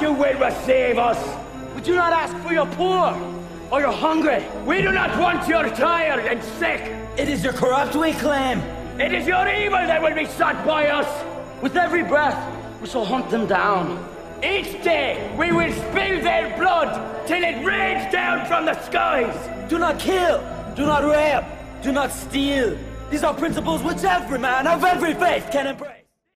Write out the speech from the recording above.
You will receive us. We do not ask for your poor or your hungry. We do not want your tired and sick. It is your corrupt we claim. It is your evil that will be sought by us. With every breath, we shall hunt them down. Each day, we will spill their blood till it rains down from the skies. Do not kill, do not rape, do not steal. These are principles which every man of every faith can embrace.